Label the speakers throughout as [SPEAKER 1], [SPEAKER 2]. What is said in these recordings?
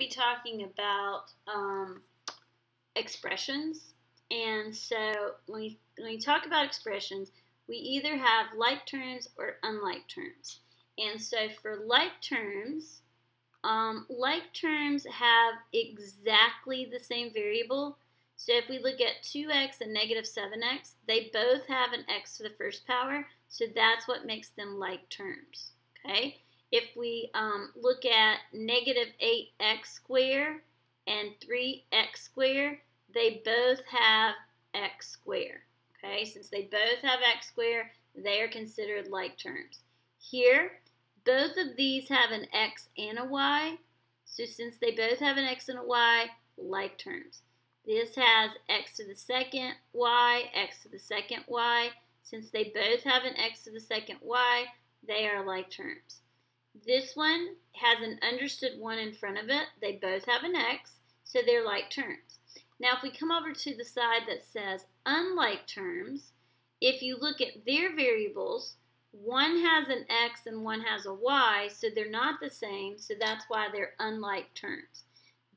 [SPEAKER 1] be talking about um, expressions. And so when we, when we talk about expressions, we either have like terms or unlike terms. And so for like terms, um, like terms have exactly the same variable. So if we look at 2x and negative 7x, they both have an x to the first power. So that's what makes them like terms. Okay. If we um, look at negative 8x squared and 3x squared, they both have x squared. Okay, since they both have x squared, they are considered like terms. Here, both of these have an x and a y. So since they both have an x and a y, like terms. This has x to the second y, x to the second y. Since they both have an x to the second y, they are like terms. This one has an understood 1 in front of it. They both have an x, so they're like terms. Now, if we come over to the side that says unlike terms, if you look at their variables, one has an x and one has a y, so they're not the same, so that's why they're unlike terms.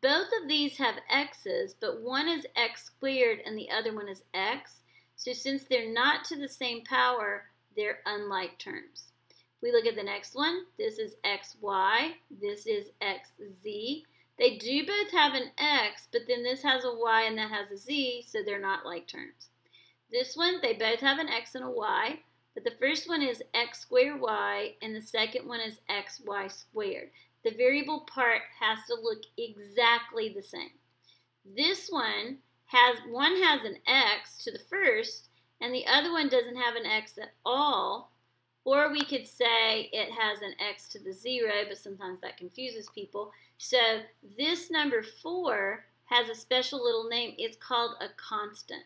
[SPEAKER 1] Both of these have x's, but one is x squared and the other one is x, so since they're not to the same power, they're unlike terms we look at the next one, this is xy, this is xz. They do both have an x, but then this has a y and that has a z, so they're not like terms. This one, they both have an x and a y, but the first one is x squared y, and the second one is xy squared. The variable part has to look exactly the same. This one has, one has an x to the first, and the other one doesn't have an x at all, or we could say it has an x to the 0, but sometimes that confuses people. So this number 4 has a special little name. It's called a constant.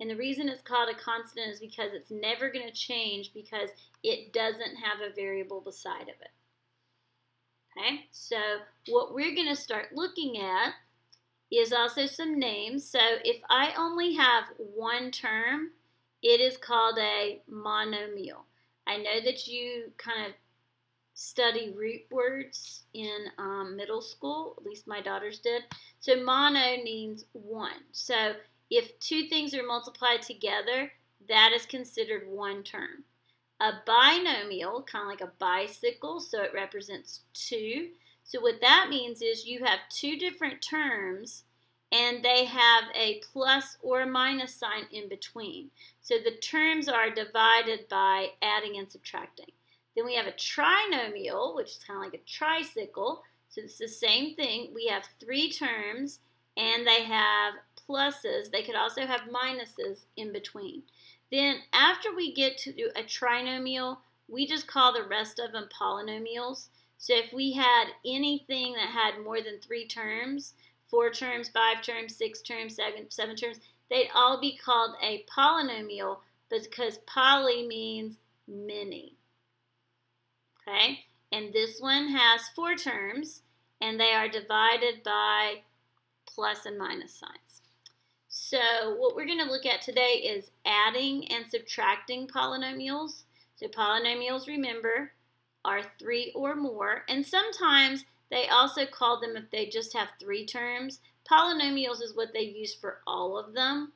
[SPEAKER 1] And the reason it's called a constant is because it's never going to change because it doesn't have a variable beside of it. Okay, so what we're going to start looking at is also some names. So if I only have one term, it is called a monomial. I know that you kind of study root words in um, middle school, at least my daughters did. So mono means one. So if two things are multiplied together, that is considered one term. A binomial, kind of like a bicycle, so it represents two. So what that means is you have two different terms and they have a plus or a minus sign in between. So the terms are divided by adding and subtracting. Then we have a trinomial, which is kind of like a tricycle. So it's the same thing. We have three terms, and they have pluses. They could also have minuses in between. Then after we get to a trinomial, we just call the rest of them polynomials. So if we had anything that had more than three terms, four terms, five terms, six terms, seven, seven terms, they'd all be called a polynomial because poly means many. Okay, and this one has four terms and they are divided by plus and minus signs. So what we're going to look at today is adding and subtracting polynomials. So polynomials, remember, are three or more, and sometimes they also call them, if they just have three terms, polynomials is what they use for all of them,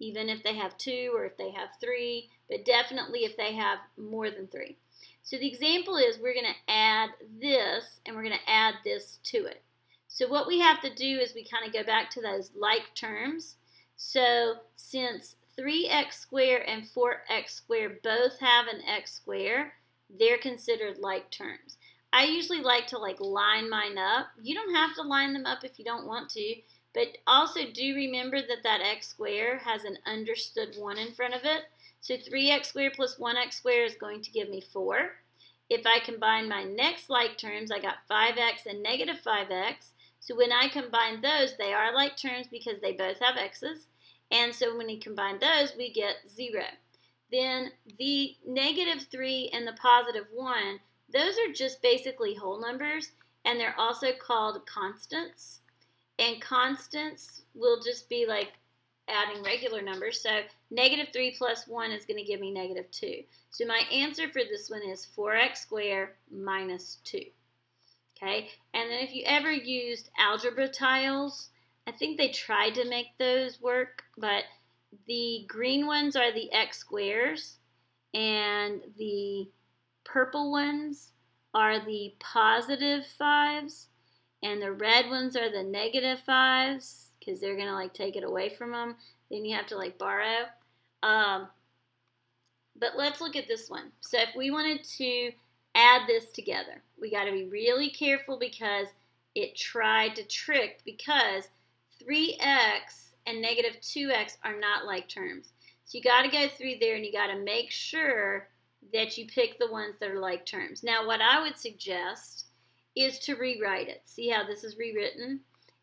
[SPEAKER 1] even if they have two or if they have three, but definitely if they have more than three. So the example is we're going to add this and we're going to add this to it. So what we have to do is we kind of go back to those like terms. So since 3x squared and 4x squared both have an x squared, they're considered like terms. I usually like to like line mine up. You don't have to line them up if you don't want to, but also do remember that that x squared has an understood 1 in front of it. So 3x squared plus 1x squared is going to give me 4. If I combine my next like terms, I got 5x and negative 5x. So when I combine those, they are like terms because they both have x's. And so when we combine those, we get 0. Then the negative 3 and the positive 1 those are just basically whole numbers, and they're also called constants. And constants will just be like adding regular numbers. So negative 3 plus 1 is going to give me negative 2. So my answer for this one is 4x squared minus 2. Okay, and then if you ever used algebra tiles, I think they tried to make those work, but the green ones are the x squares, and the purple ones are the positive fives, and the red ones are the negative fives, because they're going to like take it away from them. Then you have to like borrow. Um, but let's look at this one. So if we wanted to add this together, we got to be really careful because it tried to trick because 3x and negative 2x are not like terms. So you got to go through there and you got to make sure that you pick the ones that are like terms. Now what I would suggest is to rewrite it. See how this is rewritten?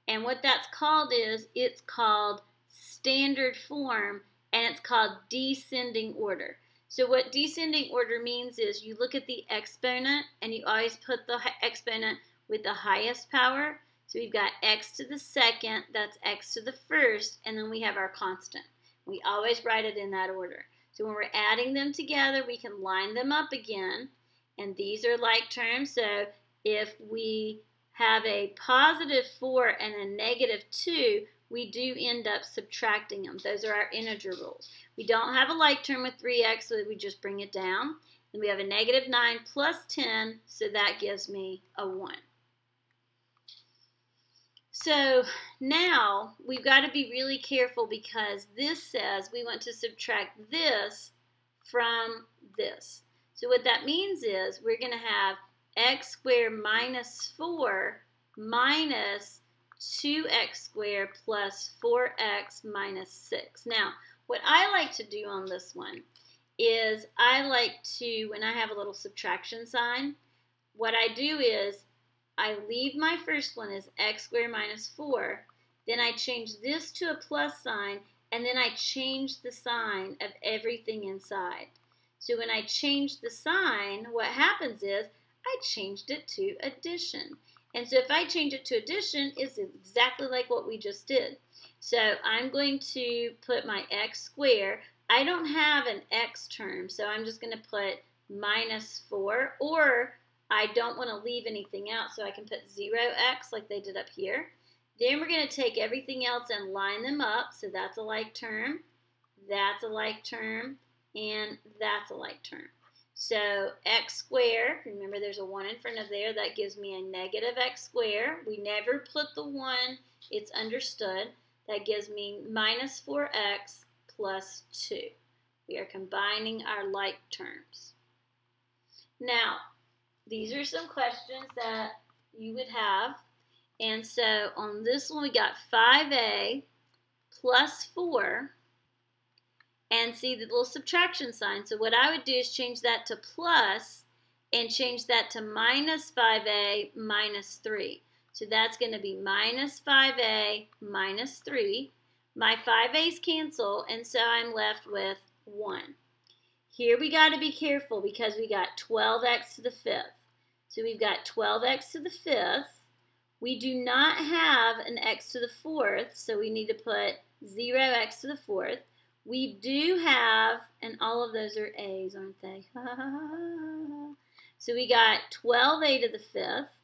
[SPEAKER 1] And what that's called is it's called standard form and it's called descending order. So what descending order means is you look at the exponent and you always put the exponent with the highest power. So we've got x to the second, that's x to the first, and then we have our constant. We always write it in that order. So when we're adding them together, we can line them up again. And these are like terms. So if we have a positive 4 and a negative 2, we do end up subtracting them. Those are our integer rules. We don't have a like term with 3x, so we just bring it down. And we have a negative 9 plus 10, so that gives me a 1. So now we've got to be really careful because this says we want to subtract this from this. So what that means is we're going to have x squared minus 4 minus 2x squared plus 4x minus 6. Now, what I like to do on this one is I like to, when I have a little subtraction sign, what I do is I leave my first one as x squared minus 4, then I change this to a plus sign, and then I change the sign of everything inside. So when I change the sign, what happens is I changed it to addition. And so if I change it to addition, it's exactly like what we just did. So I'm going to put my x squared. I don't have an x term, so I'm just going to put minus 4, or I don't want to leave anything out, so I can put 0x like they did up here. Then we're going to take everything else and line them up, so that's a like term, that's a like term, and that's a like term. So x squared, remember there's a 1 in front of there, that gives me a negative x squared. We never put the 1, it's understood. That gives me minus 4x plus 2. We are combining our like terms. Now, these are some questions that you would have. And so on this one, we got 5a plus 4 and see the little subtraction sign. So what I would do is change that to plus and change that to minus 5a minus 3. So that's going to be minus 5a minus 3. My 5a's cancel, and so I'm left with 1. Here we got to be careful because we got 12x to the 5th. So we've got 12x to the 5th. We do not have an x to the 4th, so we need to put 0x to the 4th. We do have, and all of those are A's, aren't they? so we got 12a to the fifth.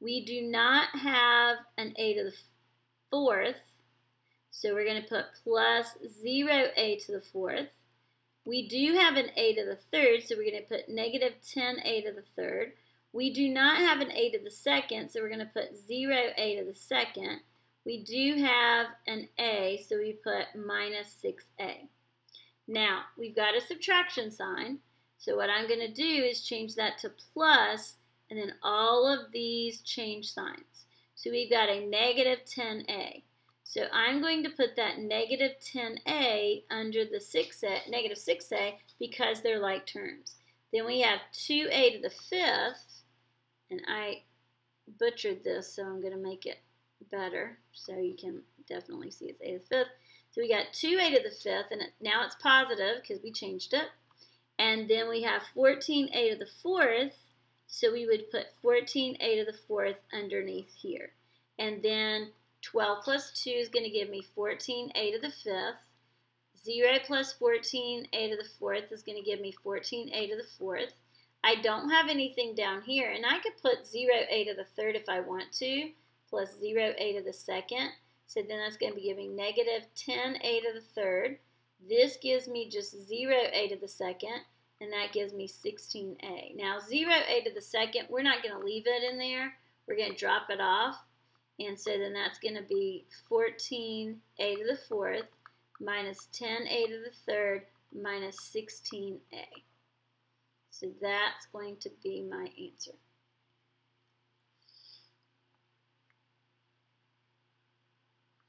[SPEAKER 1] We do not have an a to the fourth. So we're going to put plus 0a to the fourth. We do have an a to the third, so we're going to put negative 10a to the third. We do not have an a to the second, so we're going to put 0a to the second. We do have an A, so we put minus 6A. Now, we've got a subtraction sign, so what I'm going to do is change that to plus, and then all of these change signs. So we've got a negative 10A. So I'm going to put that negative 10a under the 6a, negative 6a because they're like terms. Then we have 2a to the fifth, and I butchered this, so I'm going to make it better. So you can definitely see it's a to the fifth. So we got 2a to the fifth, and now it's positive because we changed it. And then we have 14a to the fourth, so we would put 14a to the fourth underneath here. And then 12 plus 2 is going to give me 14a to the fifth. 0 plus 14a to the fourth is going to give me 14a to the fourth. I don't have anything down here, and I could put 0 a to the third if I want to, plus 0 a to the second. So then that's going to be giving negative 10 a to the third. This gives me just 0 a to the second, and that gives me 16a. Now 0 a to the second, we're not going to leave it in there. We're going to drop it off. And so then that's going to be 14a to the fourth minus 10a to the third minus 16a. So that's going to be my answer.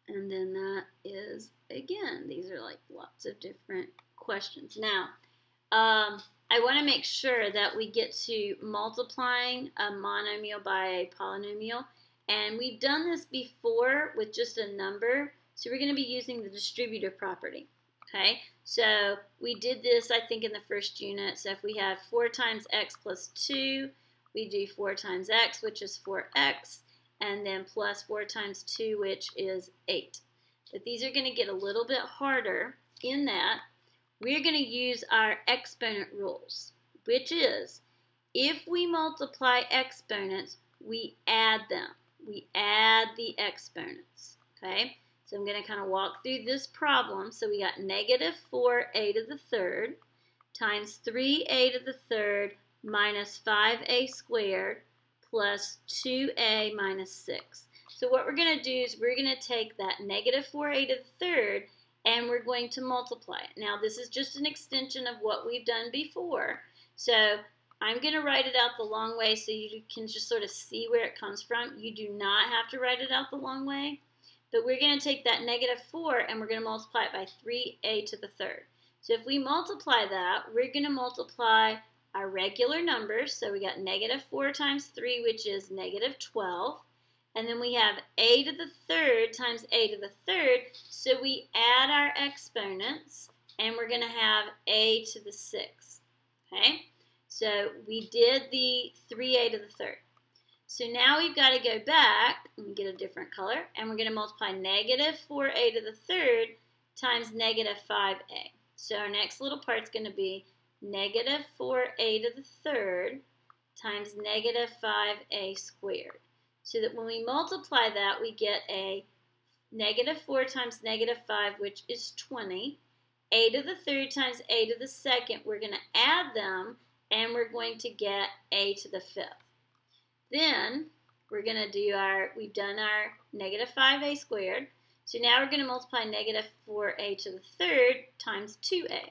[SPEAKER 1] And then that is, again, these are like lots of different questions. Now, um, I want to make sure that we get to multiplying a monomial by a polynomial. And we've done this before with just a number. So we're going to be using the distributive property. Okay, so we did this, I think, in the first unit. So if we have 4 times x plus 2, we do 4 times x, which is 4x, and then plus 4 times 2, which is 8. But these are going to get a little bit harder in that we're going to use our exponent rules, which is if we multiply exponents, we add them. We add the exponents, okay? So I'm going to kind of walk through this problem. So we got negative 4a to the third times 3a to the third minus 5a squared plus 2a minus 6. So what we're going to do is we're going to take that negative 4a to the third and we're going to multiply it. Now this is just an extension of what we've done before. So I'm going to write it out the long way so you can just sort of see where it comes from. You do not have to write it out the long way. But we're going to take that negative 4 and we're going to multiply it by 3a to the third. So if we multiply that, we're going to multiply our regular numbers. So we got negative 4 times 3, which is negative 12. And then we have a to the third times a to the third. So we add our exponents, and we're going to have a to the sixth. Okay? So we did the 3a to the third. So now we've got to go back and get a different color, and we're going to multiply negative 4a to the third times negative 5a. So our next little part is going to be negative 4a to the third times negative 5a squared. So that when we multiply that, we get a negative 4 times negative 5, which is 20. a to the third times a to the second, we're going to add them, and we're going to get a to the fifth. Then we're going to do our, we've done our negative 5a squared. So now we're going to multiply negative 4a to the third times 2a.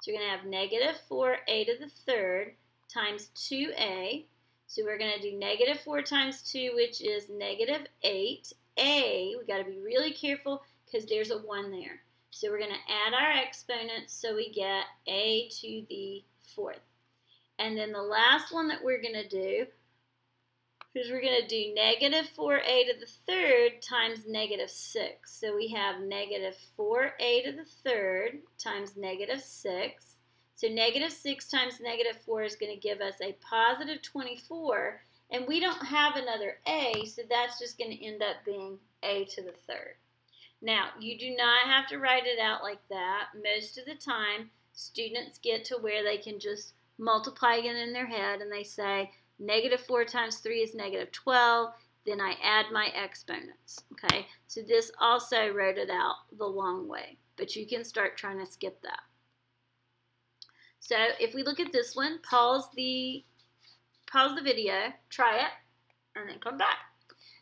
[SPEAKER 1] So we're going to have negative 4a to the third times 2a. So we're going to do negative 4 times 2, which is negative 8. a, we got to be really careful because there's a 1 there. So we're going to add our exponents so we get a to the fourth. And then the last one that we're going to do is we're going to do negative 4a to the third times negative 6. So we have negative 4a to the third times negative 6. So negative 6 times negative 4 is going to give us a positive 24. And we don't have another a, so that's just going to end up being a to the third. Now, you do not have to write it out like that. Most of the time, students get to where they can just multiply it in their head and they say, Negative 4 times 3 is negative 12. Then I add my exponents. Okay, so this also wrote it out the long way, but you can start trying to skip that. So if we look at this one, pause the pause the video, try it, and then come back.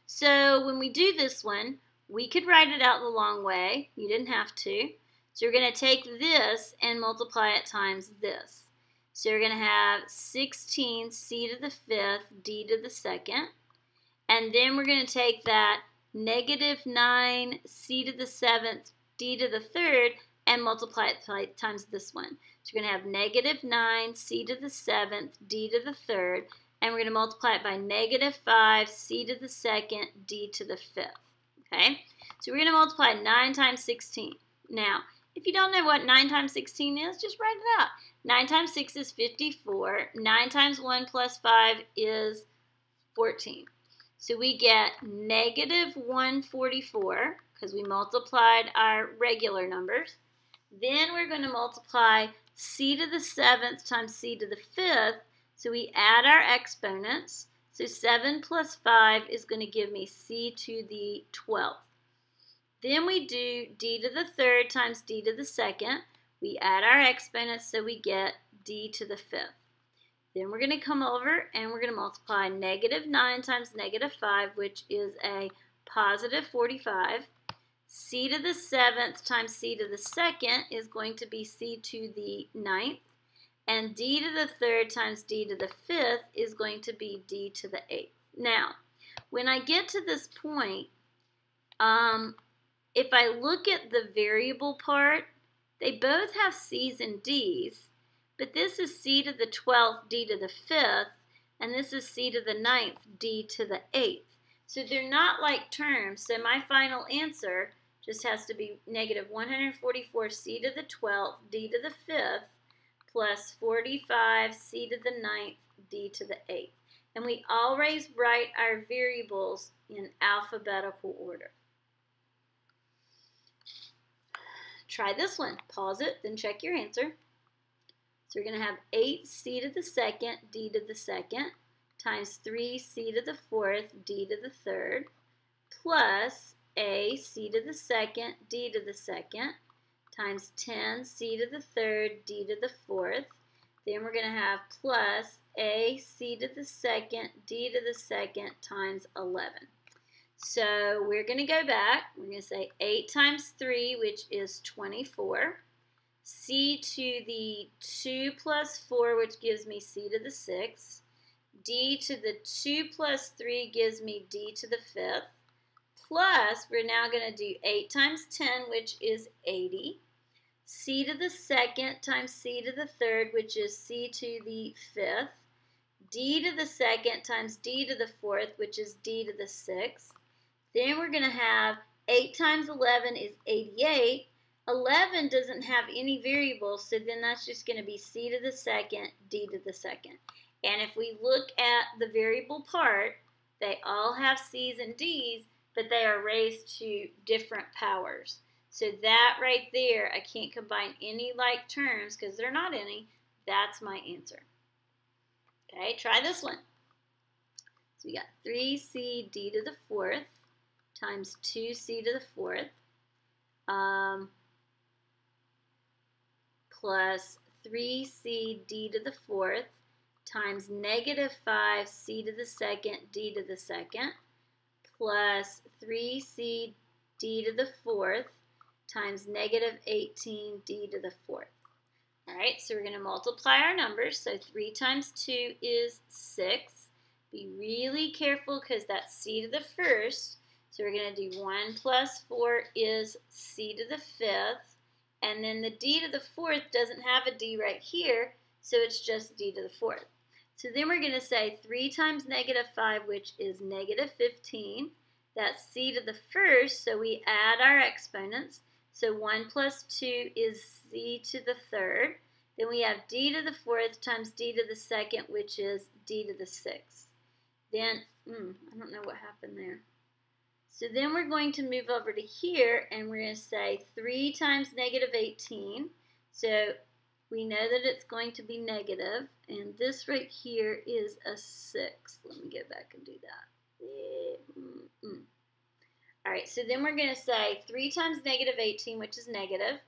[SPEAKER 1] So when we do this one, we could write it out the long way. You didn't have to. So you're going to take this and multiply it times this. So you're going to have 16 c to the fifth, d to the second. And then we're going to take that negative 9 c to the seventh, d to the third, and multiply it times this one. So you're going to have negative 9 c to the seventh, d to the third, and we're going to multiply it by negative 5 c to the second, d to the fifth. Okay? So we're going to multiply 9 times 16. Now, if you don't know what 9 times 16 is, just write it out. 9 times 6 is 54. 9 times 1 plus 5 is 14. So we get negative 144 because we multiplied our regular numbers. Then we're going to multiply c to the 7th times c to the 5th. So we add our exponents. So 7 plus 5 is going to give me c to the 12th. Then we do d to the third times d to the second. We add our exponents so we get d to the fifth. Then we're going to come over and we're going to multiply negative 9 times negative 5, which is a positive 45 c to the seventh times c to the second is going to be c to the ninth. And d to the third times d to the fifth is going to be d to the eighth. Now, when I get to this point, um, if I look at the variable part, they both have c's and d's, but this is c to the 12th, d to the 5th, and this is c to the ninth, d to the 8th. So they're not like terms, so my final answer just has to be negative 144 c to the 12th, d to the 5th, plus 45 c to the 9th, d to the 8th. And we always write our variables in alphabetical order. Try this one. Pause it, then check your answer. So we're going to have 8c to the 2nd, d to the 2nd, times 3c to the 4th, d to the 3rd, plus a, c to the second, d to the second, times 10, c to the third, d to the fourth. Then we're going to have plus a, c to the second, d to the second, times 11. So we're going to go back. We're going to say 8 times 3, which is 24. c to the 2 plus 4, which gives me c to the 6. d to the 2 plus 3 gives me d to the 5th plus, we're now going to do 8 times 10, which is 80. c to the second times c to the third, which is c to the fifth. d to the second times d to the fourth, which is d to the sixth. Then we're going to have 8 times 11 is 88. 11 doesn't have any variables, so then that's just going to be c to the second, d to the second. And if we look at the variable part, they all have c's and d's, but they are raised to different powers. So that right there, I can't combine any like terms because they're not any. That's my answer. Okay, try this one. So we got 3c d to the fourth times 2c to the fourth um, plus 3c d to the fourth times negative 5c to the second d to the second plus 3c d to the fourth times negative 18d to the fourth. All right, so we're going to multiply our numbers. So 3 times 2 is 6. Be really careful because that c to the first. So we're going to do 1 plus 4 is c to the fifth. And then the d to the fourth doesn't have a d right here, so it's just d to the fourth. So then we're going to say 3 times negative 5, which is negative 15. That's c to the first, so we add our exponents. So 1 plus 2 is c to the third. Then we have d to the fourth times d to the second, which is d to the sixth. Then, mm, I don't know what happened there. So then we're going to move over to here, and we're going to say 3 times negative 18. So we know that it's going to be negative, and this right here is a 6. Let me get back and do that. All right, so then we're going to say 3 times negative 18, which is negative.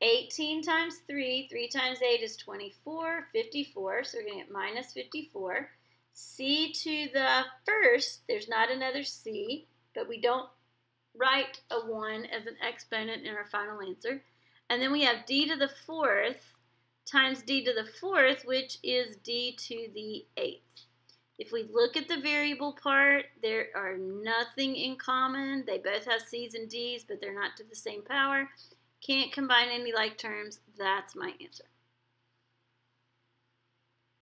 [SPEAKER 1] 18 times 3, 3 times 8 is 24, 54, so we're going to get minus 54. c to the first, there's not another c, but we don't write a 1 as an exponent in our final answer. And then we have d to the fourth, times d to the fourth, which is d to the eighth. If we look at the variable part, there are nothing in common. They both have c's and d's, but they're not to the same power. Can't combine any like terms. That's my answer.